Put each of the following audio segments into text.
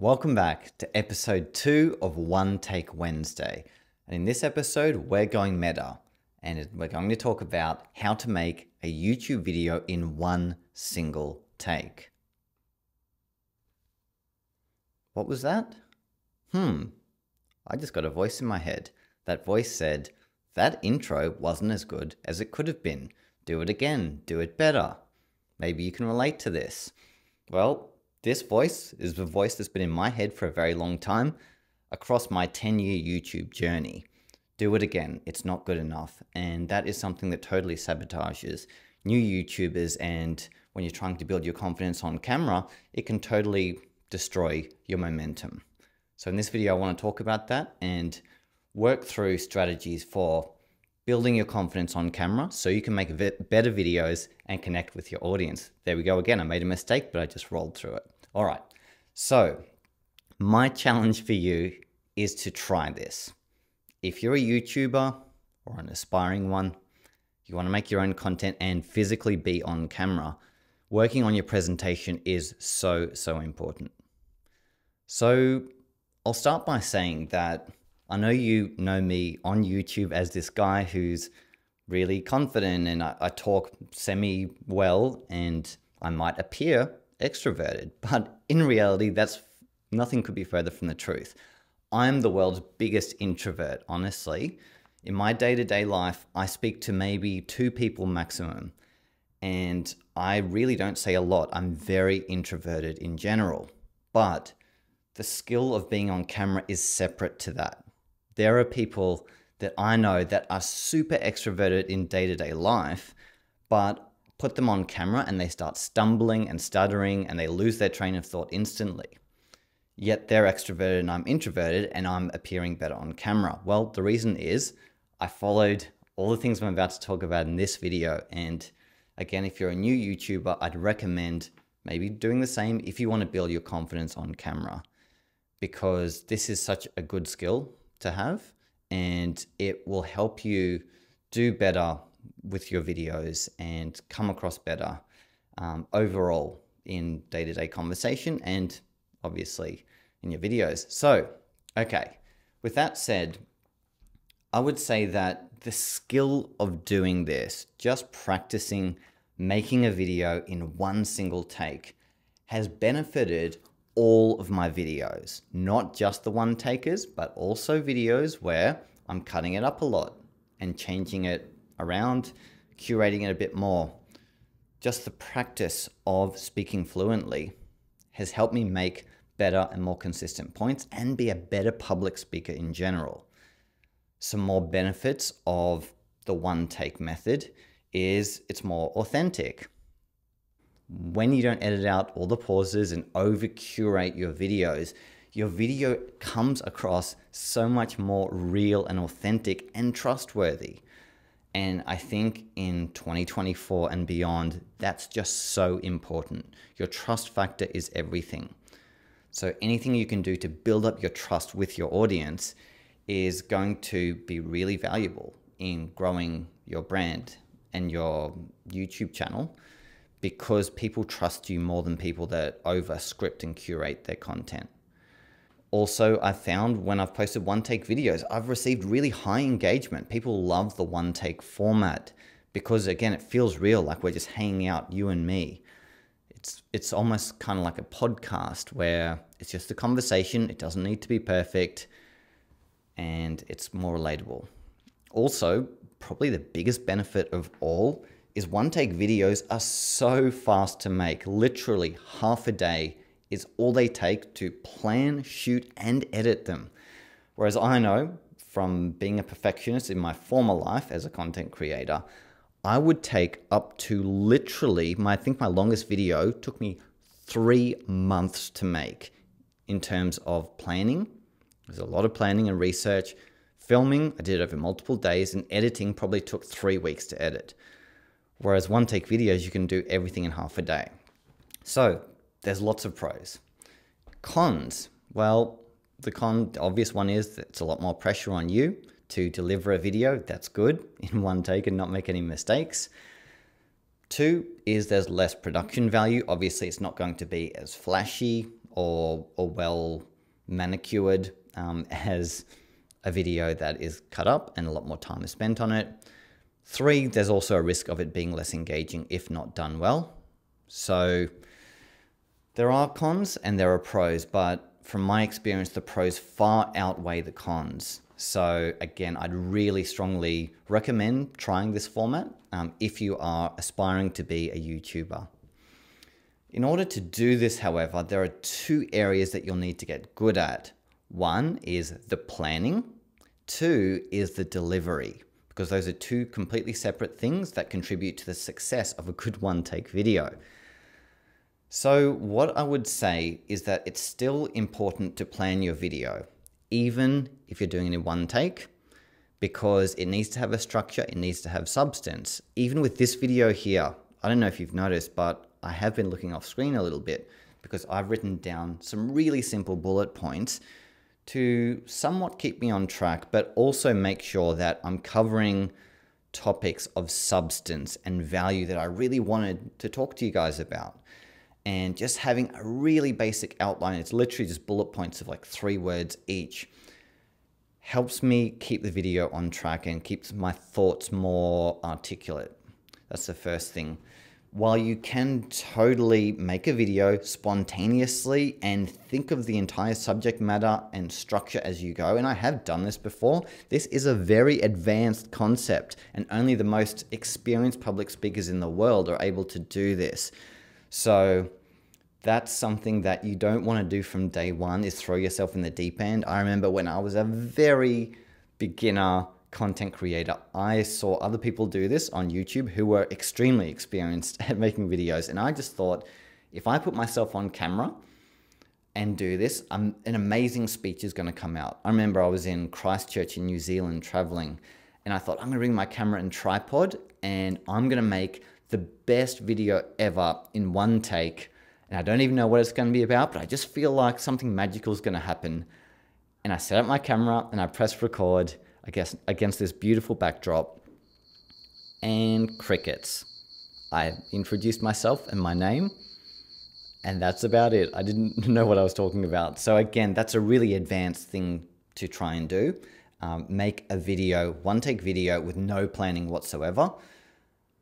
Welcome back to episode two of One Take Wednesday. And in this episode, we're going meta and we're going to talk about how to make a YouTube video in one single take. What was that? Hmm, I just got a voice in my head. That voice said, That intro wasn't as good as it could have been. Do it again, do it better. Maybe you can relate to this. Well, this voice is the voice that's been in my head for a very long time across my 10 year YouTube journey. Do it again, it's not good enough. And that is something that totally sabotages new YouTubers. And when you're trying to build your confidence on camera, it can totally destroy your momentum. So, in this video, I want to talk about that and work through strategies for building your confidence on camera so you can make better videos and connect with your audience. There we go again. I made a mistake, but I just rolled through it. All right. So, my challenge for you is to try this. If you're a YouTuber or an aspiring one, you want to make your own content and physically be on camera, working on your presentation is so, so important. So, I'll start by saying that I know you know me on YouTube as this guy who's really confident and I, I talk semi well and I might appear extroverted, but in reality, that's nothing could be further from the truth. I'm the world's biggest introvert, honestly. In my day to day life, I speak to maybe two people maximum, and I really don't say a lot. I'm very introverted in general, but the skill of being on camera is separate to that there are people that I know that are super extroverted in day to day life, but put them on camera and they start stumbling and stuttering and they lose their train of thought instantly. Yet they're extroverted and I'm introverted and I'm appearing better on camera. Well, the reason is I followed all the things I'm about to talk about in this video. And again, if you're a new YouTuber, I'd recommend maybe doing the same if you want to build your confidence on camera because this is such a good skill to have and it will help you do better with your videos and come across better um, overall in day to day conversation and obviously in your videos. So, okay, with that said, I would say that the skill of doing this, just practicing making a video in one single take, has benefited all of my videos, not just the one takers, but also videos where I'm cutting it up a lot and changing it around, curating it a bit more. Just the practice of speaking fluently has helped me make better and more consistent points and be a better public speaker in general. Some more benefits of the one take method is it's more authentic when you don't edit out all the pauses and over curate your videos, your video comes across so much more real and authentic and trustworthy. And I think in 2024 and beyond, that's just so important. Your trust factor is everything. So, anything you can do to build up your trust with your audience is going to be really valuable in growing your brand and your YouTube channel because people trust you more than people that over script and curate their content. Also, I found when I've posted one take videos, I've received really high engagement. People love the one take format because again, it feels real, like we're just hanging out, you and me. It's it's almost kind of like a podcast where it's just a conversation, it doesn't need to be perfect, and it's more relatable. Also, probably the biggest benefit of all is one take videos are so fast to make. Literally half a day is all they take to plan, shoot, and edit them. Whereas I know from being a perfectionist in my former life as a content creator, I would take up to literally, my, I think my longest video took me three months to make in terms of planning. There's a lot of planning and research. Filming, I did it over multiple days, and editing probably took three weeks to edit. Whereas one take videos, you can do everything in half a day. So there's lots of pros. Cons, well, the con, the obvious one is that it's a lot more pressure on you to deliver a video. That's good in one take and not make any mistakes. Two is there's less production value. Obviously, it's not going to be as flashy or, or well manicured um, as a video that is cut up and a lot more time is spent on it. Three, there's also a risk of it being less engaging if not done well. So there are cons and there are pros, but from my experience, the pros far outweigh the cons. So again, I'd really strongly recommend trying this format um, if you are aspiring to be a YouTuber. In order to do this, however, there are two areas that you'll need to get good at. One is the planning, two is the delivery, because those are two completely separate things that contribute to the success of a good one take video. So, what I would say is that it's still important to plan your video, even if you're doing it in one take, because it needs to have a structure, it needs to have substance. Even with this video here, I don't know if you've noticed, but I have been looking off screen a little bit because I've written down some really simple bullet points to somewhat keep me on track, but also make sure that I'm covering topics of substance and value that I really wanted to talk to you guys about. And just having a really basic outline, it's literally just bullet points of like three words each, helps me keep the video on track and keeps my thoughts more articulate. That's the first thing while you can totally make a video spontaneously and think of the entire subject matter and structure as you go, and I have done this before, this is a very advanced concept, and only the most experienced public speakers in the world are able to do this. So that's something that you don't want to do from day one is throw yourself in the deep end. I remember when I was a very beginner content creator. I saw other people do this on YouTube who were extremely experienced at making videos. And I just thought, if I put myself on camera and do this, um, an amazing speech is going to come out. I remember I was in Christchurch in New Zealand traveling, and I thought, I'm going to bring my camera and tripod, and I'm going to make the best video ever in one take. And I don't even know what it's going to be about, but I just feel like something magical is going to happen. And I set up my camera and I press record against, against this beautiful backdrop and crickets. I introduced myself and my name, and that's about it. I didn't know what I was talking about. So, again, that's a really advanced thing to try and do. Um, make a video, one take video with no planning whatsoever,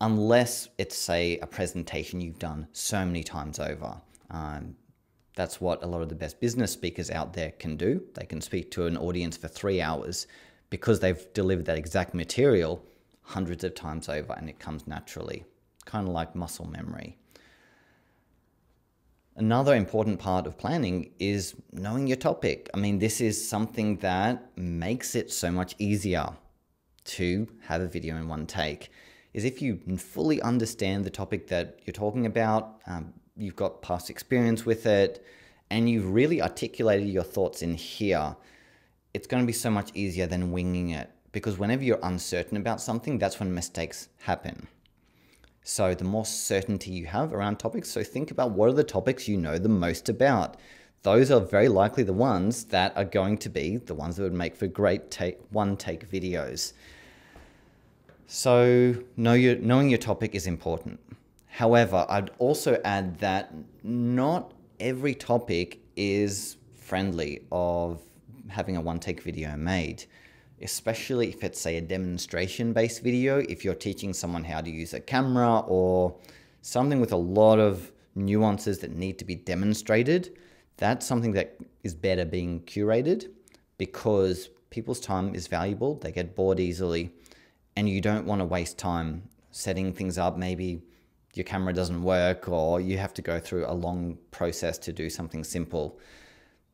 unless it's, say, a presentation you've done so many times over. Um, that's what a lot of the best business speakers out there can do. They can speak to an audience for three hours because they've delivered that exact material hundreds of times over and it comes naturally, kind of like muscle memory. Another important part of planning is knowing your topic. I mean, this is something that makes it so much easier to have a video in one take. Is if you fully understand the topic that you're talking about, um, you've got past experience with it, and you've really articulated your thoughts in here, it's going to be so much easier than winging it because whenever you're uncertain about something, that's when mistakes happen. So, the more certainty you have around topics, so think about what are the topics you know the most about. Those are very likely the ones that are going to be the ones that would make for great take, one take videos. So, know your, knowing your topic is important. However, I'd also add that not every topic is friendly of having a one take video made, especially if it's, say, a demonstration based video, if you're teaching someone how to use a camera or something with a lot of nuances that need to be demonstrated, that's something that is better being curated because people's time is valuable, they get bored easily, and you don't want to waste time setting things up. Maybe your camera doesn't work or you have to go through a long process to do something simple.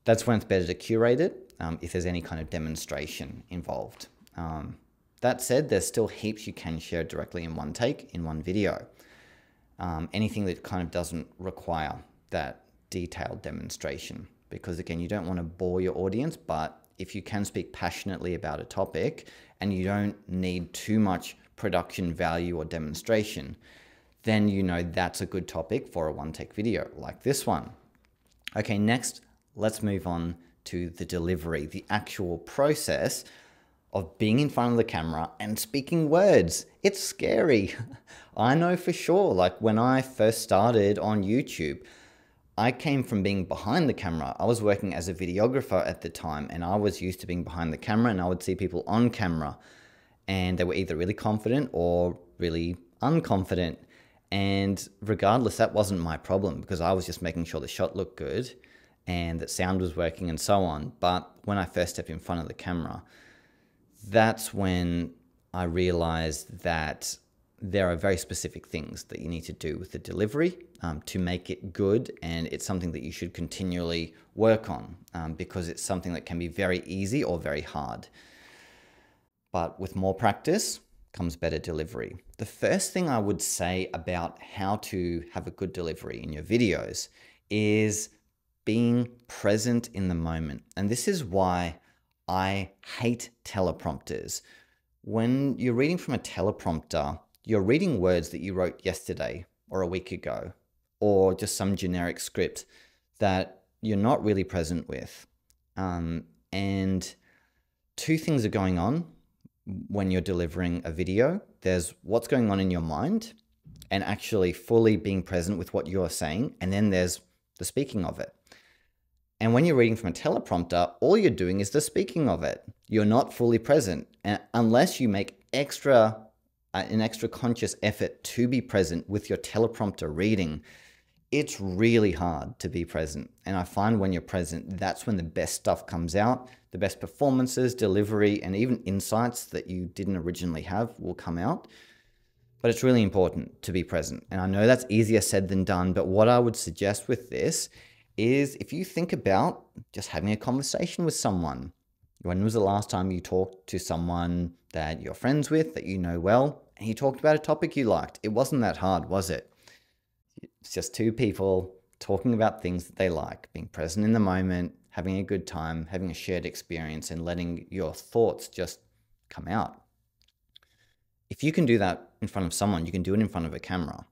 That's when it's better to curate it um, if there's any kind of demonstration involved. Um, that said, there's still heaps you can share directly in one take, in one video. Um, anything that kind of doesn't require that detailed demonstration. Because again, you don't want to bore your audience, but if you can speak passionately about a topic and you don't need too much production value or demonstration, then you know that's a good topic for a one take video like this one. Okay, next, let's move on to the delivery, the actual process of being in front of the camera and speaking words. It's scary. I know for sure. Like when I first started on YouTube, I came from being behind the camera. I was working as a videographer at the time, and I was used to being behind the camera, and I would see people on camera, and they were either really confident or really unconfident. And regardless, that wasn't my problem because I was just making sure the shot looked good and that sound was working and so on. But when I first stepped in front of the camera, that's when I realized that there are very specific things that you need to do with the delivery um, to make it good, and it's something that you should continually work on um, because it's something that can be very easy or very hard. But with more practice comes better delivery. The first thing I would say about how to have a good delivery in your videos is being present in the moment. And this is why I hate teleprompters. When you're reading from a teleprompter, you're reading words that you wrote yesterday or a week ago, or just some generic script that you're not really present with. Um, and two things are going on when you're delivering a video there's what's going on in your mind and actually fully being present with what you're saying, and then there's the speaking of it. And when you're reading from a teleprompter, all you're doing is the speaking of it. You're not fully present unless you make extra Uh, an extra conscious effort to be present with your teleprompter reading. It's really hard to be present. And I find when you're present, that's when the best stuff comes out. The best performances, delivery, and even insights that you didn't originally have will come out. But it's really important to be present. And I know that's easier said than done. But what I would suggest with this is if you think about just having a conversation with someone. When was the last time you talked to someone that you're friends with, that you know well, and talked about a topic you liked? It wasn't that hard, was it? It's just two people talking about things that they like, being present in the moment, having a good time, having a shared experience, and letting your thoughts just come out. If you can do that in front of someone, you can do it in front of a camera.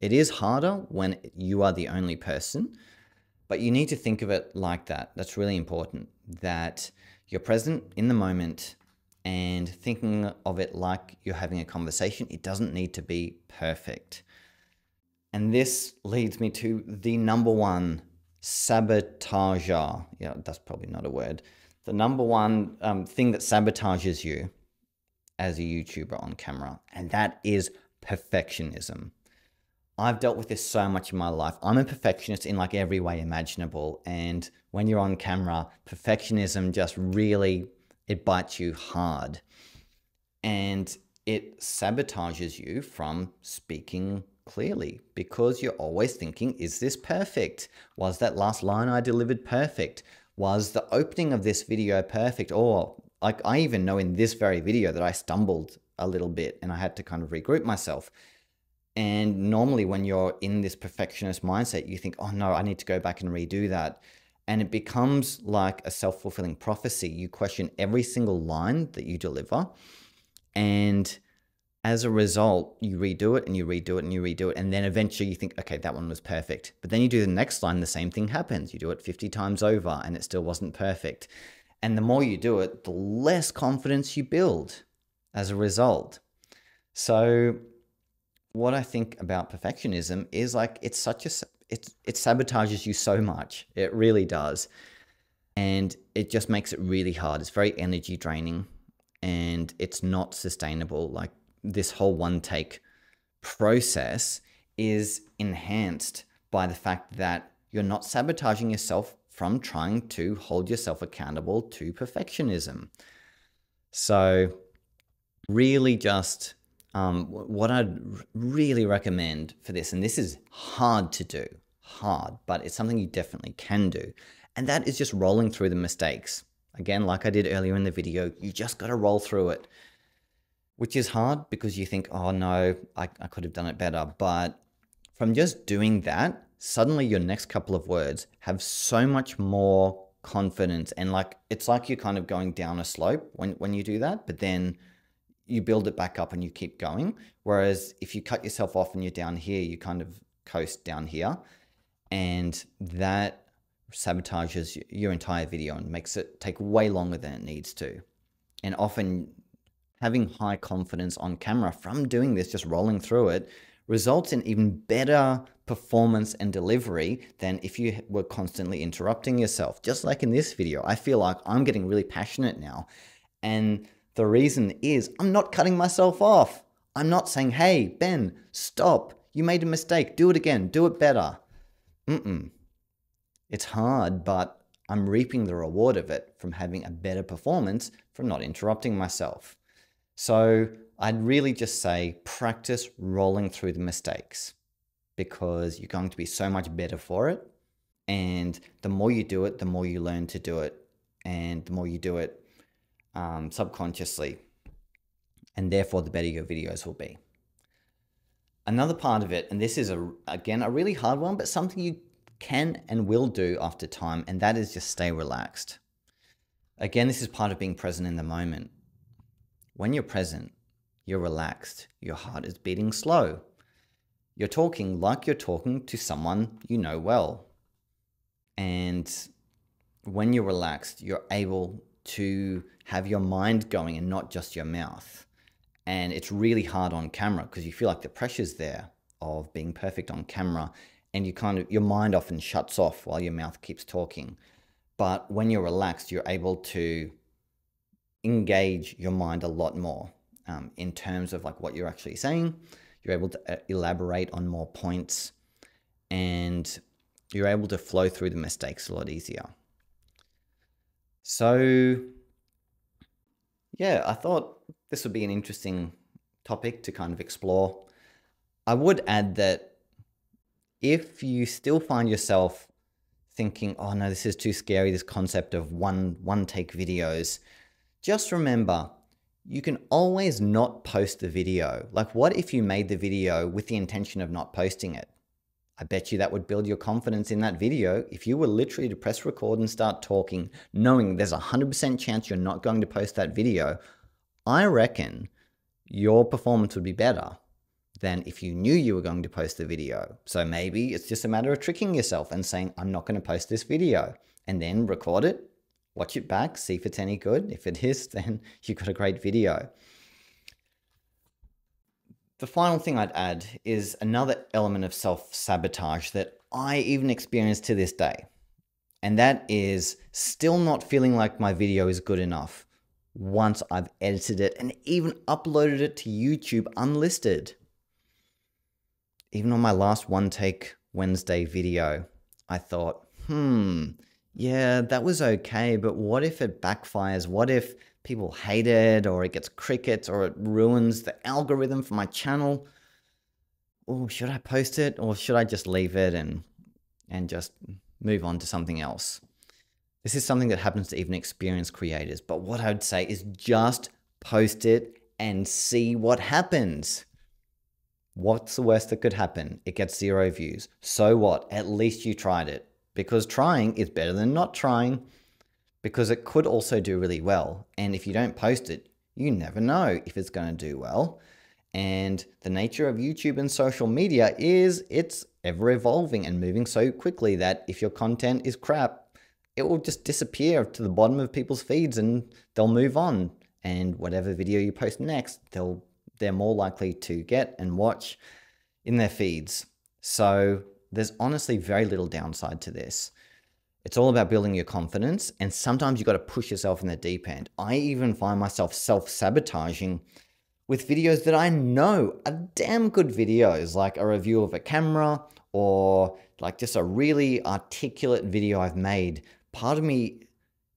It is harder when you are the only person, but you need to think of it like that. That's really important that you're present in the moment and thinking of it like you're having a conversation. It doesn't need to be perfect. And this leads me to the number one sabotager. Yeah, that's probably not a word. The number one um, thing that sabotages you as a YouTuber on camera, and that is perfectionism. I've dealt with this so much in my life. I'm a perfectionist in like every way imaginable. And when you're on camera, perfectionism just really, it bites you hard. And it sabotages you from speaking clearly because you're always thinking, is this perfect? Was that last line I delivered perfect? Was the opening of this video perfect? Or like I even know in this very video that I stumbled a little bit and I had to kind of regroup myself. And normally, when you're in this perfectionist mindset, you think, oh no, I need to go back and redo that. And it becomes like a self fulfilling prophecy. You question every single line that you deliver. And as a result, you redo it and you redo it and you redo it. And then eventually you think, okay, that one was perfect. But then you do the next line, the same thing happens. You do it 50 times over and it still wasn't perfect. And the more you do it, the less confidence you build as a result. So what I think about perfectionism is like it's such a it it sabotages you so much. It really does. And it just makes it really hard. It's very energy draining and it's not sustainable. Like this whole one take process is enhanced by the fact that you're not sabotaging yourself from trying to hold yourself accountable to perfectionism. So really just um, what I'd really recommend for this, and this is hard to do, hard, but it's something you definitely can do, and that is just rolling through the mistakes. Again, like I did earlier in the video, you just got to roll through it, which is hard because you think, oh no, I, I could have done it better. But from just doing that, suddenly your next couple of words have so much more confidence and like it's like you're kind of going down a slope when when you do that but then you build it back up and you keep going. Whereas if you cut yourself off and you're down here, you kind of coast down here. And that sabotages your entire video and makes it take way longer than it needs to. And often having high confidence on camera from doing this, just rolling through it, results in even better performance and delivery than if you were constantly interrupting yourself. Just like in this video, I feel like I'm getting really passionate now. And the reason is I'm not cutting myself off. I'm not saying, hey, Ben, stop. You made a mistake. Do it again. Do it better. Mm-mm. It's hard, but I'm reaping the reward of it from having a better performance from not interrupting myself. So I'd really just say practice rolling through the mistakes because you're going to be so much better for it. And the more you do it, the more you learn to do it. And the more you do it um, subconsciously. And therefore, the better your videos will be. Another part of it, and this is a, again a really hard one, but something you can and will do after time, and that is just stay relaxed. Again, this is part of being present in the moment. When you're present, you're relaxed, your heart is beating slow. You're talking like you're talking to someone you know well. And when you're relaxed, you're able to have your mind going and not just your mouth. And it's really hard on camera because you feel like the pressure's there of being perfect on camera and you kind of your mind often shuts off while your mouth keeps talking. But when you're relaxed, you're able to engage your mind a lot more um, in terms of like what you're actually saying. You're able to uh, elaborate on more points and you're able to flow through the mistakes a lot easier. So, yeah, I thought this would be an interesting topic to kind of explore. I would add that if you still find yourself thinking, oh no, this is too scary, this concept of one one take videos, just remember you can always not post the video. Like, what if you made the video with the intention of not posting it? I bet you that would build your confidence in that video if you were literally to press record and start talking, knowing there's a 100% chance you're not going to post that video. I reckon your performance would be better than if you knew you were going to post the video. So maybe it's just a matter of tricking yourself and saying, I'm not going to post this video, and then record it, watch it back, see if it's any good. If it is, then you've got a great video. The final thing I'd add is another element of self sabotage that I even experience to this day. And that is still not feeling like my video is good enough once I've edited it and even uploaded it to YouTube unlisted. Even on my last one take Wednesday video, I thought, hmm, yeah, that was okay, but what if it backfires? What if people hate it or it gets crickets or it ruins the algorithm for my channel? Oh, should I post it or should I just leave it and and just move on to something else? This is something that happens to even experienced creators, but what I would say is just post it and see what happens. What's the worst that could happen? It gets zero views. So what? At least you tried it because trying is better than not trying because it could also do really well. And if you don't post it, you never know if it's going to do well. And the nature of YouTube and social media is it's ever evolving and moving so quickly that if your content is crap, it will just disappear to the bottom of people's feeds and they'll move on. And whatever video you post next, they'll they're more likely to get and watch in their feeds. So there's honestly very little downside to this. It's all about building your confidence, and sometimes you got to push yourself in the deep end. I even find myself self sabotaging with videos that I know are damn good videos, like a review of a camera or like just a really articulate video I've made. Part of me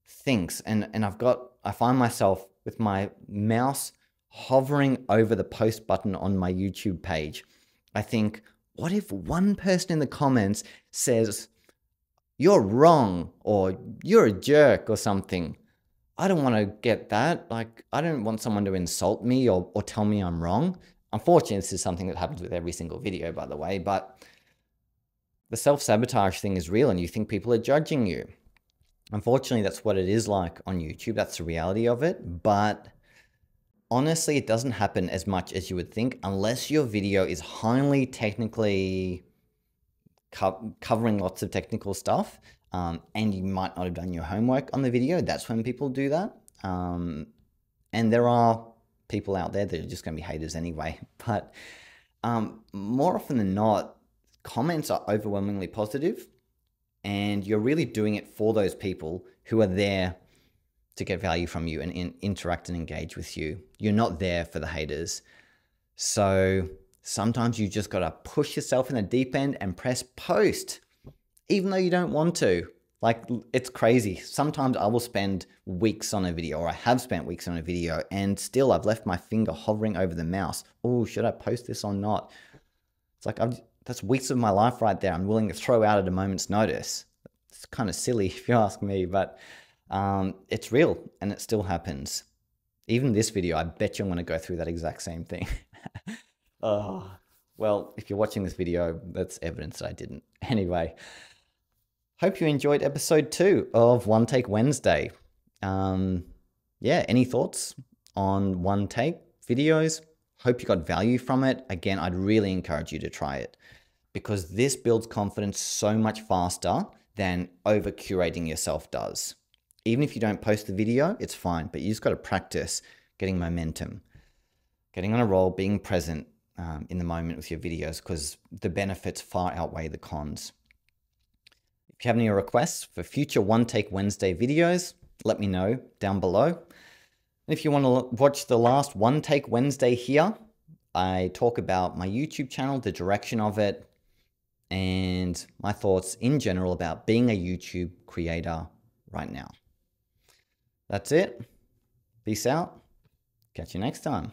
thinks, and, and I've got, I find myself with my mouse hovering over the post button on my YouTube page. I think, what if one person in the comments says, you're wrong or you're a jerk or something? I don't want to get that. Like, I don't want someone to insult me or, or tell me I'm wrong. Unfortunately, this is something that happens with every single video, by the way, but the self sabotage thing is real and you think people are judging you. Unfortunately, that's what it is like on YouTube. That's the reality of it. But honestly, it doesn't happen as much as you would think unless your video is highly technically co covering lots of technical stuff um, and you might not have done your homework on the video. That's when people do that. Um, and there are people out there that are just going to be haters anyway. But um, more often than not, comments are overwhelmingly positive, and you're really doing it for those people who are there to get value from you and in, interact and engage with you. You're not there for the haters. So sometimes you just got to push yourself in the deep end and press post, even though you don't want to. Like, it's crazy. Sometimes I will spend weeks on a video, or I have spent weeks on a video, and still I've left my finger hovering over the mouse. Oh, should I post this or not? It's like, I've, that's weeks of my life right there. I'm willing to throw out at a moment's notice. It's kind of silly if you ask me, but um, it's real and it still happens. Even this video, I bet you I'm going to go through that exact same thing. oh, well, if you're watching this video, that's evidence that I didn't. Anyway, hope you enjoyed episode two of One Take Wednesday. Um, yeah, any thoughts on One Take videos? Hope you got value from it. Again, I'd really encourage you to try it because this builds confidence so much faster than over curating yourself does even if you don't post the video, it's fine, but you just got to practice getting momentum, getting on a roll, being present um, in the moment with your videos because the benefits far outweigh the cons. If you have any requests for future One Take Wednesday videos, let me know down below. And if you want to watch the last One Take Wednesday here, I talk about my YouTube channel, the direction of it, and my thoughts in general about being a YouTube creator right now. That's it. Peace out. Catch you next time.